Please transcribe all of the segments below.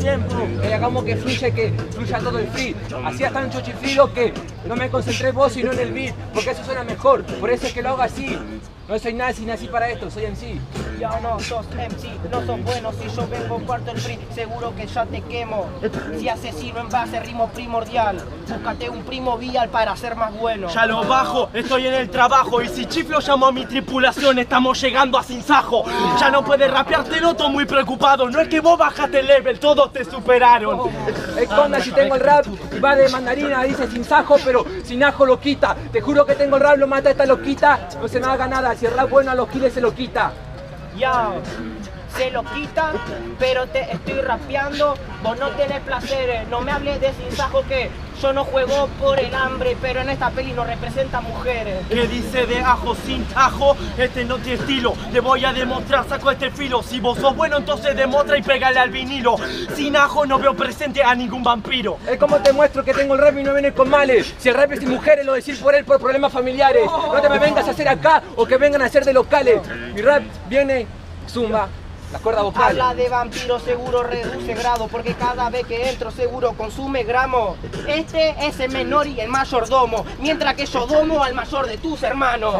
Tiempo. Eh, hagamos que fluya, que fluya todo el free. Así hasta un chochifrilo que no me concentré en vos sino en el beat, porque eso suena mejor. Por eso es que lo hago así. No soy nazi, nací para esto, soy MC. Ya no sos MC, no sos bueno si yo vengo cuarto el free, seguro que ya te quemo. Si asesino en base rimo primordial, búscate un primo vial para ser más bueno. Ya lo bajo, estoy en el trabajo y si chiflo llamo a mi tripulación, estamos llegando a Sinsajo. Ya no puedes rapear, te noto muy preocupado. No es que vos bajaste el level, todos te superaron. Esconda si tengo el rap y va de mandarina, dice sin sajo, pero sin ajo lo quita. Te juro que tengo el rap, lo mata esta loquita, no se me haga nada. Si el rap bueno a los giles se lo quita. Ya, se lo quita, pero te estoy rapeando, vos no tenés placeres, no me hables de sinsajo que yo no juego por el hambre, pero en esta peli no representa mujeres. ¿Qué dice de ajo sin tajo? Este no tiene estilo, le voy a demostrar, saco este filo. Si vos sos bueno, entonces demuestra y pégale al vinilo. Sin ajo no veo presente a ningún vampiro. Es como te muestro que tengo el rap y no viene con males. Si el rap es sin mujeres, lo decir por él por problemas familiares. No te me vengas a hacer acá o que vengan a hacer de locales. Mi rap viene, zumba, las cuerdas vocales. Habla de vampiro seguro reduce grado porque cada vez que entro seguro consume gramo. Este es el menor y el mayordomo, mientras que yo domo al mayor de tus hermanos.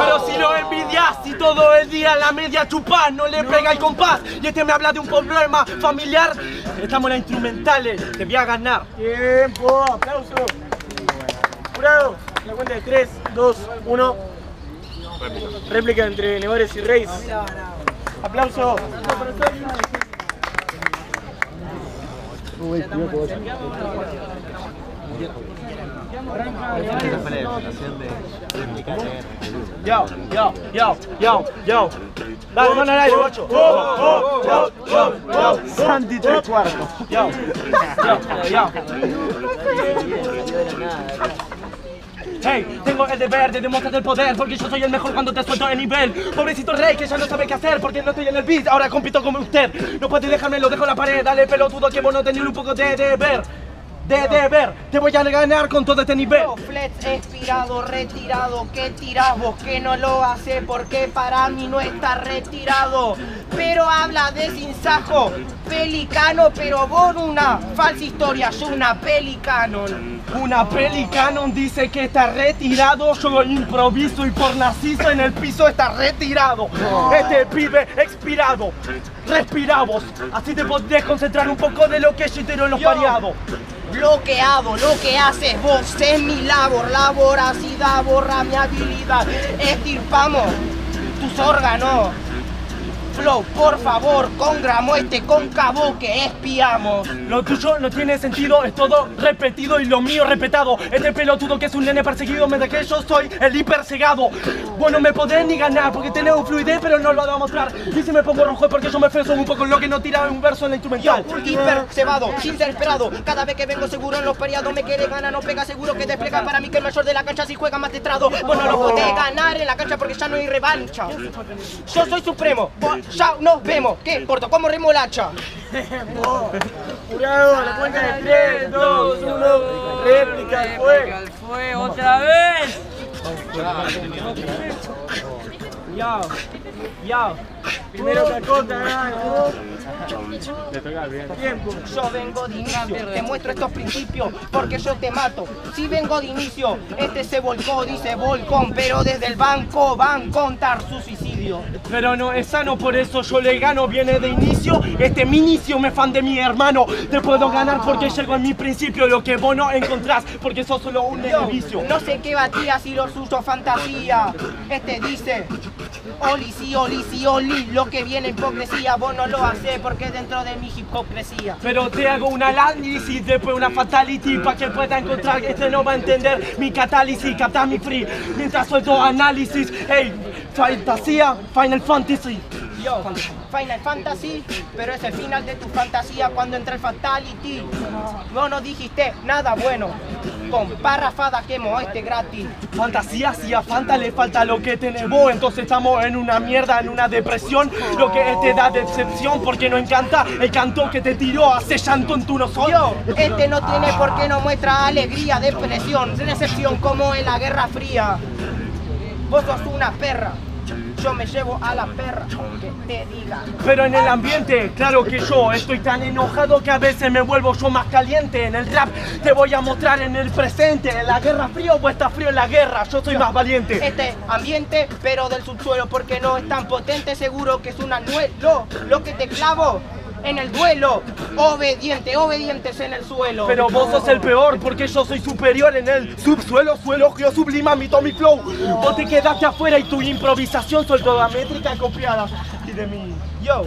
Pero si lo envidias y todo el día la media chupás, no le pega el compás. Y este me habla de un problema familiar. Estamos en las instrumentales, te voy a ganar. Tiempo, aplauso. Jurado, la cuenta de 3, 2, 1. Réplica entre Nevares y Reis. Aplauso. Yo, yo, yo, yo, yo. Dale, mano al aire, guacho. Oh, yo, yo, yo. Santi tres cuartos. Yo, yo, yo. Hey, tengo el deber de demostrarte el poder porque yo soy el mejor cuando te suelto el nivel. Pobrecito rey que ya no sabe qué hacer porque no estoy en el beat, ahora compito como usted. No puedes dejarme, lo dejo en la pared, dale pelotudo que vos no tenés un poco de deber. De deber, te voy a ganar con todo este nivel. Yo, Flex expirado, retirado, ¿qué tirás vos que no lo hace? Porque para mí no está retirado. Pero habla de sinsajo, pelicano, pero vos una falsa historia, yo una pelicanon. Una peli canon dice que está retirado, yo improviso y por nacizo en el piso está retirado. Este pibe expirado, respiramos, así te podés concentrar un poco de lo que yo en los Yo. Bloqueado, lo que haces vos es mi labor, la voracidad borra mi habilidad. Estirpamos tus órganos. Flow, por favor, con gramo este cóncavo que espiamos. Lo tuyo no tiene sentido, es todo repetido y lo mío repetado. Este pelotudo que es un nene perseguido, mientras que yo soy el hiper cegado. Vos no me podés ni ganar porque tenés un fluidez, pero no lo va a mostrar. Y si me pongo rojo es porque yo me feso un poco lo que no tiraba un verso en la instrumental. Hiper cebado, sin ser esperado. Cada vez que vengo seguro en los periodos me quiere ganar, no pega seguro que despliega para mí que el mayor de la cancha si juega más destrado. Vos no lo podés ganar en la cancha porque ya no hay revancha. Yo soy supremo, ya nos vemos. ¿Qué importa? Como remolacha. Jurado, la cuenta de 3, 2, 1. Réplica, fue. fue otra vez. Yo, yo. Primero gana. Tiempo. Yo vengo de inicio, te muestro estos principios porque yo te mato. Si vengo de inicio, este se volcó, dice volcón, pero desde el banco van a contar su suicidio. Pero no es sano, por eso yo le gano, viene de inicio. Este mi inicio me fan de mi hermano. Te puedo ganar porque llego en mi principio, lo que vos no encontrás, porque sos solo un vicio. No sé qué batía si lo suyo fantasía. Este dice, Oli, sí, Oli, sí, Oli, lo que viene hipocresía, vos no lo haces porque dentro de mi hipocresía. Pero te hago un análisis, después una fatality para que pueda encontrar que este no va a entender mi catálisis, captar mi free. Mientras suelto análisis, hey, fantasía, Final Fantasy. Yo, Final Fantasy, pero es el final de tu fantasía cuando entra el Fatality. Vos no dijiste nada bueno, con parrafada quemo este gratis. Fantasía, si a Fanta le falta lo que tenés vos, entonces estamos en una mierda, en una depresión, lo que te da decepción porque no encanta el canto que te tiró, hace llanto en tu no soy. Yo, este no tiene por qué no muestra alegría, depresión, decepción como en la Guerra Fría. Vos sos una perra, yo me llevo a la perra que te diga. Pero en el ambiente, claro que yo estoy tan enojado que a veces me vuelvo yo más caliente. En el rap te voy a mostrar en el presente. En la guerra frío, vos estás frío en la guerra. Yo soy más valiente. Este ambiente, pero del subsuelo, porque no es tan potente, seguro que es un anuelo. Lo que te clavo en el duelo, obediente, obedientes en el suelo. Pero vos sos el peor porque yo soy superior en el subsuelo, suelo, yo sublima mi Tommy Flow. Vos te quedaste afuera y tu improvisación soy toda métrica copiada. Y de mí. Yo,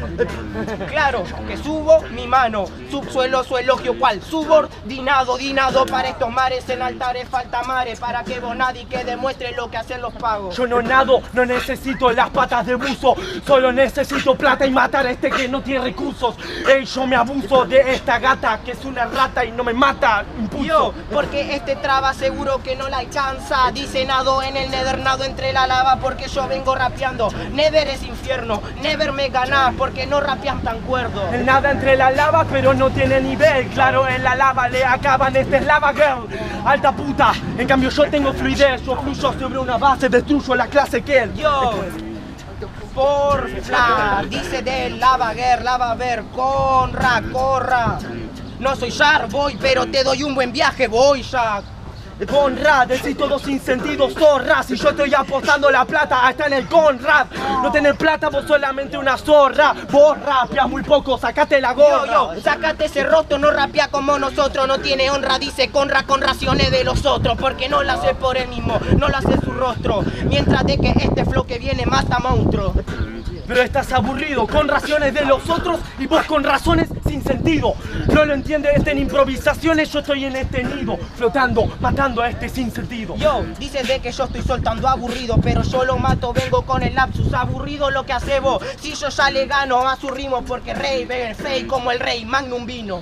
claro que subo mi mano, subsuelo su elogio cual subordinado, dinado para estos mares en altares falta mares para que vos nadie que demuestre lo que hacen los pagos. Yo no nado, no necesito las patas de buzo, solo necesito plata y matar a este que no tiene recursos. Ey, yo me abuso de esta gata que es una rata y no me mata, impulso. Yo, porque este traba seguro que no la alcanza. Dice nado en el nether, nado entre la lava porque yo vengo rapeando. Never es infierno, never me porque no rapean tan cuerdo. El nada entre la lava, pero no tiene nivel. Claro, en la lava le acaban, este es lava girl. Alta puta, en cambio yo tengo fluidez. Yo fluyo sobre una base, destruyo la clase que él. Yo, porfa, dice de lava guer, lava ver, conra, corra. No soy Shark Boy, pero te doy un buen viaje, voy Jack. Conrad, decís todo sin sentido, zorra. Si yo estoy apostando la plata, está en el Conrad. No tenés plata, vos solamente una zorra. Vos rapeas muy poco, sacate la Yo, gorra. yo, sacate ese rostro, no rapea como nosotros, no tiene honra, dice conra con raciones de los otros, porque no la hace por él mismo, no la hace su rostro, mientras de que este flow que viene mata monstruo. Pero estás aburrido, con razones de los otros y vos con razones sin sentido. No lo entiende este en improvisaciones, yo estoy en este nido, flotando, matando a este sin sentido. Yo, dice de que yo estoy soltando aburrido, pero yo lo mato, vengo con el lapsus, aburrido lo que hace vos, si yo ya le gano a su ritmo, porque rey, ve fey como el rey, magnum vino.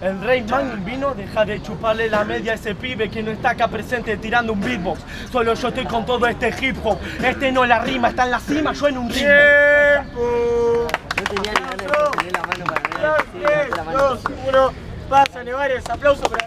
El rey Magnum vino, deja de chuparle la media a ese pibe que no está acá presente tirando un beatbox. Solo yo estoy con todo este hip hop. Este no la rima, está en la cima, yo en un ritmo. Tiempo. tenía de poner la mano para ver si Tres, la mano. dos, uno. Pasa, Nevares. Aplauso para